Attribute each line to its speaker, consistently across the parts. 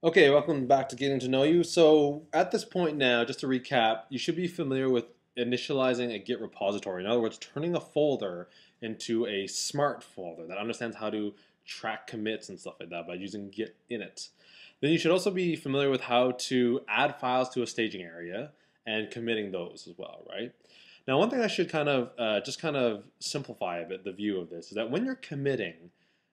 Speaker 1: Okay, welcome back to Gitting to Know You. So at this point now, just to recap, you should be familiar with initializing a Git repository. In other words, turning a folder into a smart folder that understands how to track commits and stuff like that by using Git init. Then you should also be familiar with how to add files to a staging area and committing those as well, right? Now, one thing I should kind of uh, just kind of simplify a bit the view of this is that when you're committing,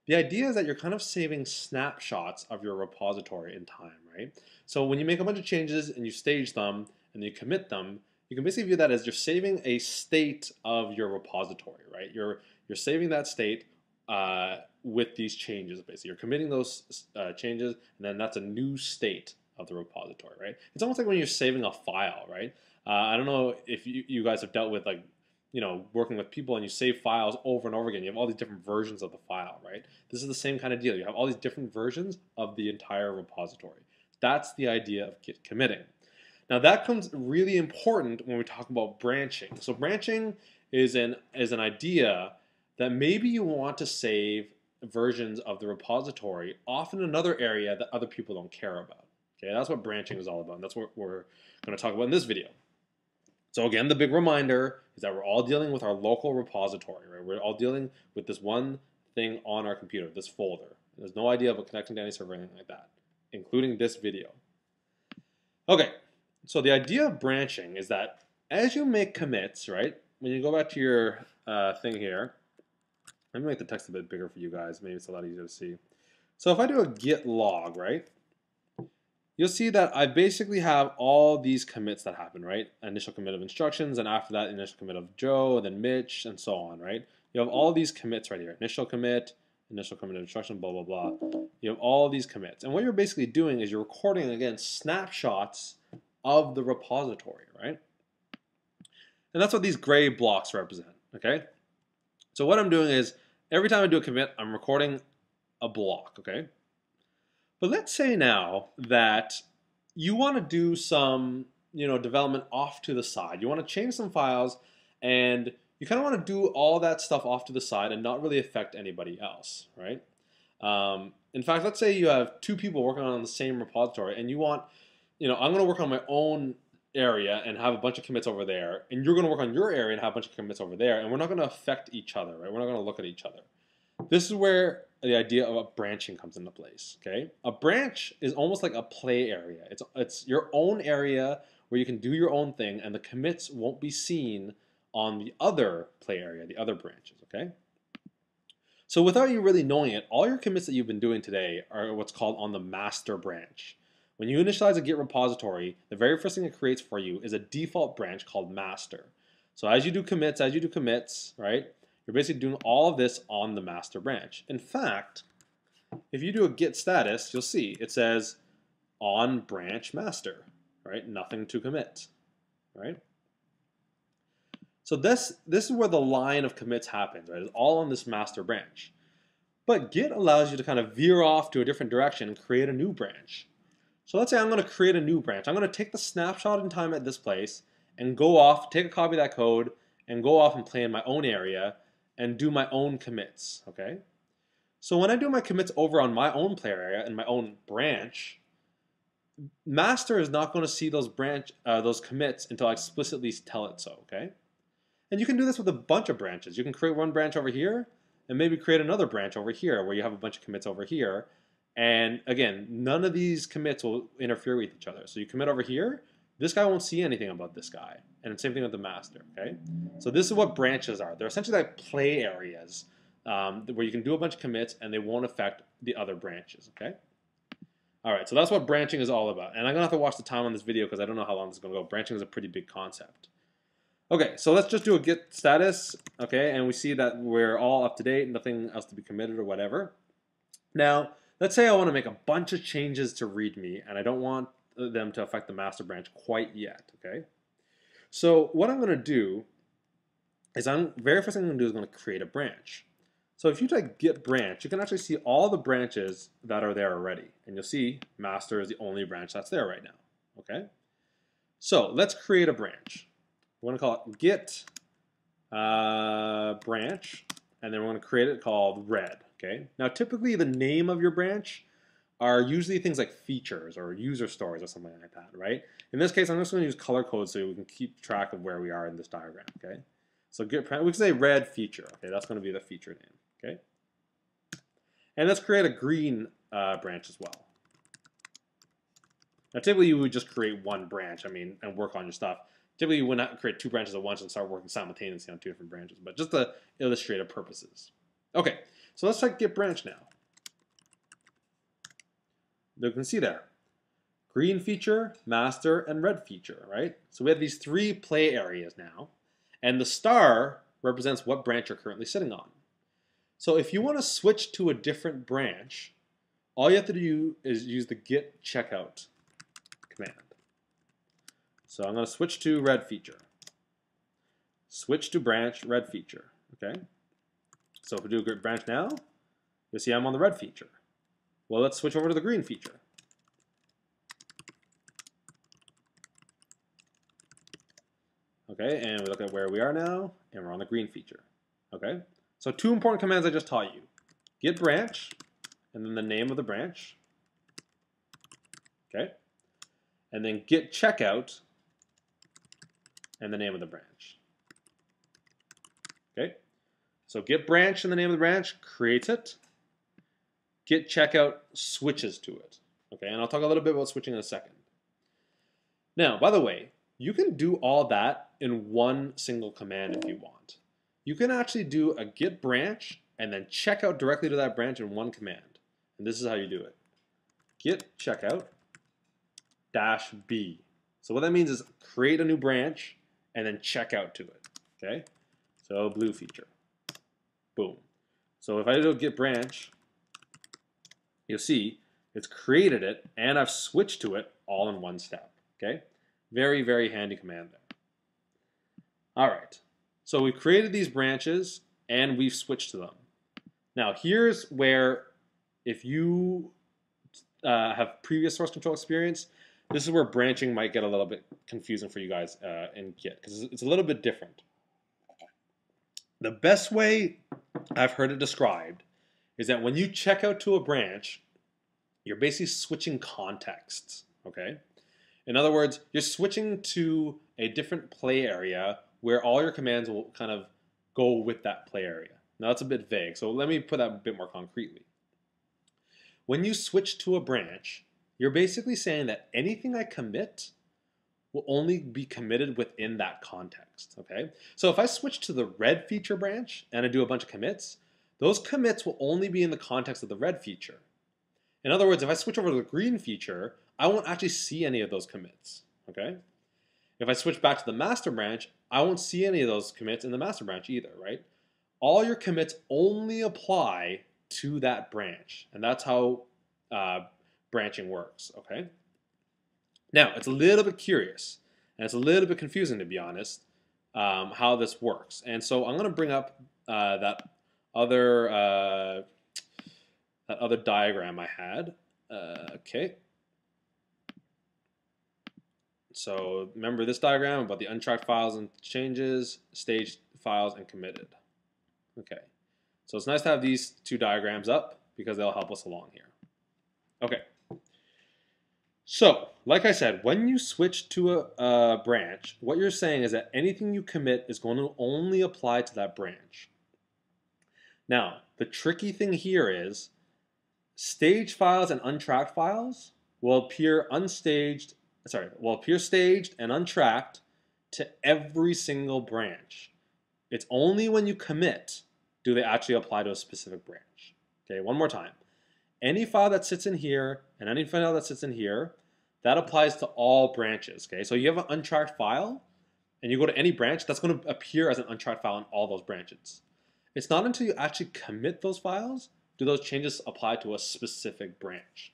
Speaker 1: the idea is that you're kind of saving snapshots of your repository in time, right? So when you make a bunch of changes and you stage them and you commit them, you can basically view that as you're saving a state of your repository, right? You're you're saving that state uh, with these changes, basically. You're committing those uh, changes, and then that's a new state of the repository, right? It's almost like when you're saving a file, right? Uh, I don't know if you, you guys have dealt with like you know, working with people and you save files over and over again. You have all these different versions of the file, right? This is the same kind of deal. You have all these different versions of the entire repository. That's the idea of git committing. Now that comes really important when we talk about branching. So branching is an is an idea that maybe you want to save versions of the repository off in another area that other people don't care about. Okay, that's what branching is all about. And that's what we're going to talk about in this video. So again, the big reminder is that we're all dealing with our local repository, right? We're all dealing with this one thing on our computer, this folder. There's no idea of connecting to any server or anything like that, including this video. Okay, so the idea of branching is that as you make commits, right? When you go back to your uh, thing here, let me make the text a bit bigger for you guys. Maybe it's a lot easier to see. So if I do a git log, right? You'll see that I basically have all these commits that happen, right? Initial commit of instructions, and after that, initial commit of Joe, then Mitch, and so on, right? You have all these commits right here. Initial commit, initial commit of instruction, blah, blah, blah. You have all these commits. And what you're basically doing is you're recording, again, snapshots of the repository, right? And that's what these gray blocks represent, okay? So what I'm doing is, every time I do a commit, I'm recording a block, okay? But let's say now that you want to do some, you know, development off to the side. You want to change some files and you kind of want to do all that stuff off to the side and not really affect anybody else, right? Um, in fact, let's say you have two people working on the same repository and you want, you know, I'm going to work on my own area and have a bunch of commits over there, and you're going to work on your area and have a bunch of commits over there, and we're not going to affect each other, right? We're not going to look at each other. This is where the idea of a branching comes into place. Okay, a branch is almost like a play area. It's it's your own area where you can do your own thing, and the commits won't be seen on the other play area, the other branches. Okay. So without you really knowing it, all your commits that you've been doing today are what's called on the master branch. When you initialize a Git repository, the very first thing it creates for you is a default branch called master. So as you do commits, as you do commits, right, you're basically doing all of this on the master branch. In fact, if you do a git status, you'll see it says on branch master, right? Nothing to commit, right? So this, this is where the line of commits happens, right? It's all on this master branch. But Git allows you to kind of veer off to a different direction and create a new branch. So let's say I'm going to create a new branch. I'm going to take the snapshot in time at this place and go off, take a copy of that code, and go off and play in my own area and do my own commits, okay? So when I do my commits over on my own player area in my own branch, master is not going to see those branch uh, those commits until I explicitly tell it so, okay? And you can do this with a bunch of branches. You can create one branch over here and maybe create another branch over here where you have a bunch of commits over here. And again, none of these commits will interfere with each other. So you commit over here, this guy won't see anything about this guy. And same thing with the master, okay? So this is what branches are. They're essentially like play areas um, where you can do a bunch of commits and they won't affect the other branches, okay? All right, so that's what branching is all about. And I'm gonna have to watch the time on this video because I don't know how long this is gonna go. Branching is a pretty big concept. Okay, so let's just do a git status, okay? And we see that we're all up to date, nothing else to be committed or whatever. Now, let's say I wanna make a bunch of changes to README and I don't want them to affect the master branch quite yet, okay? So what I'm going to do is I'm very first thing I'm going to do is going to create a branch. So if you type git branch, you can actually see all the branches that are there already. And you'll see master is the only branch that's there right now, okay? So let's create a branch. We're to call it git uh, branch, and then we're to create it called red, okay? Now typically the name of your branch are usually things like features or user stories or something like that, right? In this case, I'm just going to use color code so we can keep track of where we are in this diagram, okay? So get, we can say red feature, okay? That's going to be the feature name, okay? And let's create a green uh, branch as well. Now, typically you would just create one branch, I mean, and work on your stuff. Typically you would not create two branches at once and start working simultaneously on two different branches, but just the illustrative purposes. Okay, so let's type git branch now. You can see there, green feature, master, and red feature, right? So we have these three play areas now, and the star represents what branch you're currently sitting on. So if you want to switch to a different branch, all you have to do is use the git checkout command. So I'm going to switch to red feature. Switch to branch red feature. Okay. So if we do a branch now, you'll see I'm on the red feature. Well, let's switch over to the green feature. Okay, and we look at where we are now, and we're on the green feature. Okay, so two important commands I just taught you. Git branch, and then the name of the branch. Okay, and then git checkout, and the name of the branch. Okay, so git branch and the name of the branch creates it git checkout switches to it. Okay, and I'll talk a little bit about switching in a second. Now, by the way, you can do all that in one single command if you want. You can actually do a git branch and then checkout directly to that branch in one command. And this is how you do it. Git checkout dash B. So what that means is create a new branch and then checkout to it. Okay? So blue feature. Boom. So if I do a git branch you'll see it's created it and I've switched to it all in one step. Okay, very, very handy command there. All right, so we've created these branches and we've switched to them. Now here's where if you uh, have previous source control experience, this is where branching might get a little bit confusing for you guys uh, in Git because it's a little bit different. The best way I've heard it described is that when you check out to a branch, you're basically switching contexts, okay? In other words, you're switching to a different play area where all your commands will kind of go with that play area. Now that's a bit vague, so let me put that a bit more concretely. When you switch to a branch, you're basically saying that anything I commit will only be committed within that context, okay? So if I switch to the red feature branch and I do a bunch of commits, those commits will only be in the context of the red feature. In other words, if I switch over to the green feature, I won't actually see any of those commits, okay? If I switch back to the master branch, I won't see any of those commits in the master branch either, right? All your commits only apply to that branch, and that's how uh, branching works, okay? Now, it's a little bit curious, and it's a little bit confusing to be honest, um, how this works. And so I'm going to bring up uh, that other uh, that other diagram I had. Uh, okay. So remember this diagram about the untracked files and changes, staged files, and committed. Okay. So it's nice to have these two diagrams up because they'll help us along here. Okay. So, like I said, when you switch to a, a branch, what you're saying is that anything you commit is going to only apply to that branch. Now, the tricky thing here is stage files and untracked files will appear unstaged, sorry, will appear staged and untracked to every single branch. It's only when you commit do they actually apply to a specific branch. Okay, one more time. Any file that sits in here and any file that sits in here, that applies to all branches. Okay, so you have an untracked file and you go to any branch, that's going to appear as an untracked file in all those branches. It's not until you actually commit those files do those changes apply to a specific branch.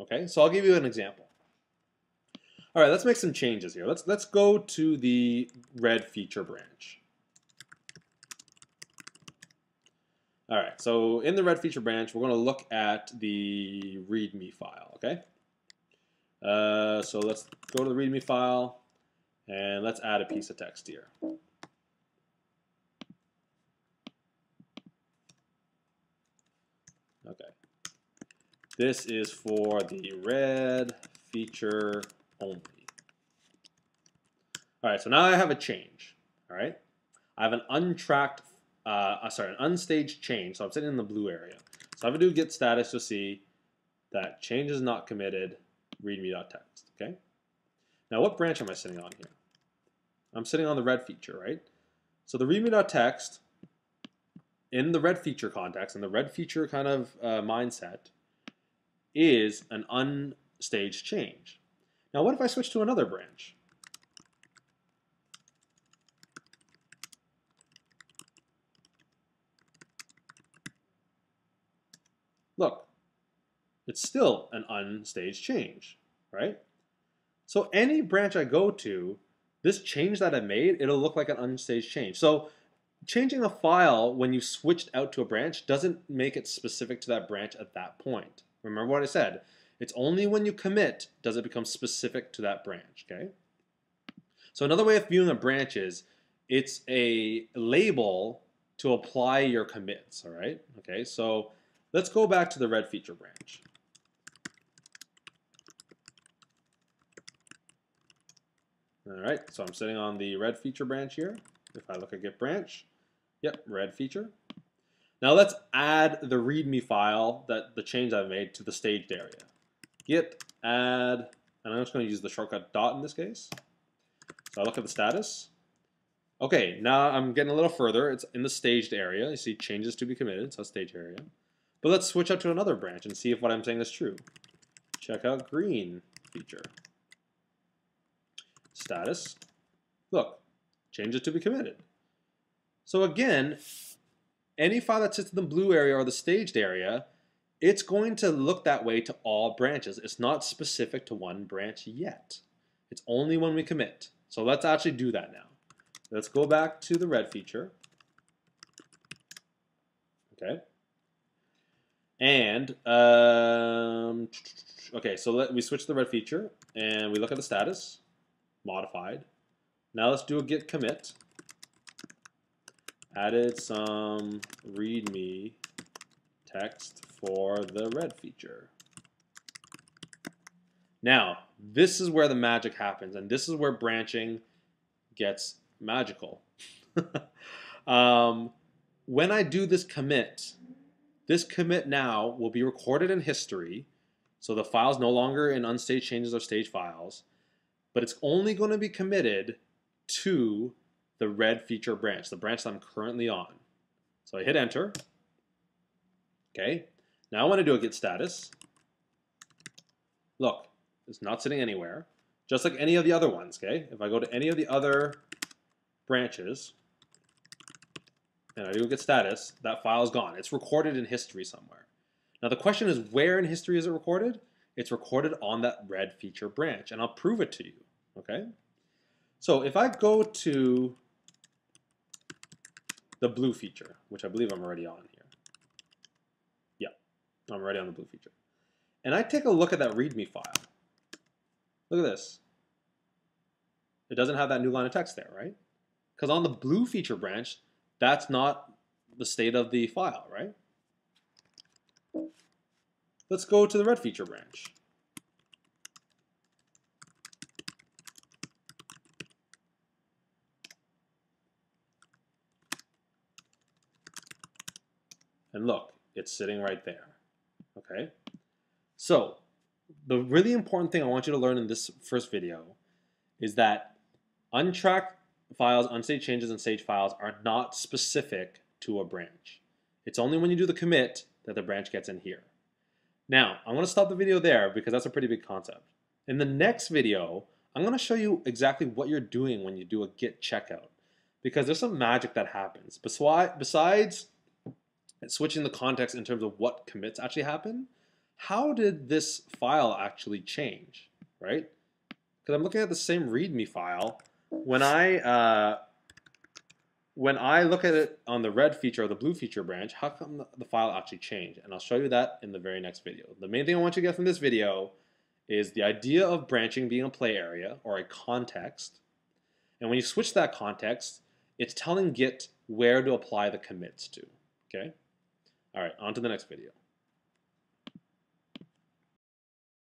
Speaker 1: Okay, so I'll give you an example. All right, let's make some changes here. Let's let's go to the red feature branch. All right, so in the red feature branch, we're going to look at the README file. Okay, uh, so let's go to the README file and let's add a piece of text here. Okay. This is for the red feature only. All right, so now I have a change. All right, I have an untracked, uh, uh sorry, an unstaged change. So I'm sitting in the blue area. So if gonna do git status you'll see that change is not committed, readme.txt. Okay. Now what branch am I sitting on here? I'm sitting on the red feature, right? So the readme.txt in the red feature context, in the red feature kind of uh, mindset, is an unstaged change. Now what if I switch to another branch? Look, it's still an unstaged change, right? So any branch I go to, this change that I made, it'll look like an unstaged change. So changing a file when you switched out to a branch doesn't make it specific to that branch at that point. Remember what I said. It's only when you commit does it become specific to that branch, okay? So another way of viewing a branch is it's a label to apply your commits, all right? Okay, so let's go back to the red feature branch. All right, so I'm sitting on the red feature branch here. If I look at git branch, yep, red feature. Now let's add the README file that the change I've made to the staged area. Git add, and I'm just going to use the shortcut dot in this case. So I look at the status. Okay, now I'm getting a little further. It's in the staged area. You see changes to be committed, so stage area. But let's switch up to another branch and see if what I'm saying is true. Check out green feature status. Look, changes to be committed. So again, any file that sits in the blue area or the staged area, it's going to look that way to all branches. It's not specific to one branch yet. It's only when we commit. So let's actually do that now. Let's go back to the red feature. Okay. And, um, okay, so let, we switch to the red feature and we look at the status modified. Now let's do a git commit. Added some readme text for the red feature. Now, this is where the magic happens, and this is where branching gets magical. um, when I do this commit, this commit now will be recorded in history, so the file's no longer in unstaged changes or stage files, but it's only going to be committed to the red feature branch, the branch that I'm currently on. So I hit enter. Okay, now I want to do a git status. Look, it's not sitting anywhere, just like any of the other ones, okay? If I go to any of the other branches, and I do a git status, that file is gone. It's recorded in history somewhere. Now the question is, where in history is it recorded? It's recorded on that red feature branch, and I'll prove it to you, okay? So if I go to the blue feature, which I believe I'm already on here. Yeah, I'm already on the blue feature. And I take a look at that README file. Look at this. It doesn't have that new line of text there, right? Because on the blue feature branch, that's not the state of the file, right? Let's go to the red feature branch. And look, it's sitting right there. Okay? So, the really important thing I want you to learn in this first video is that untracked files, unstaged changes, and stage files are not specific to a branch. It's only when you do the commit that the branch gets in here. Now, I'm going to stop the video there because that's a pretty big concept. In the next video, I'm going to show you exactly what you're doing when you do a git checkout because there's some magic that happens. Besides switching the context in terms of what commits actually happen, how did this file actually change, right? Because I'm looking at the same README file. When I uh, when I look at it on the red feature or the blue feature branch, how come the file actually changed? And I'll show you that in the very next video. The main thing I want you to get from this video is the idea of branching being a play area or a context. And when you switch that context, it's telling Git where to apply the commits to. Okay? All right, on to the next video.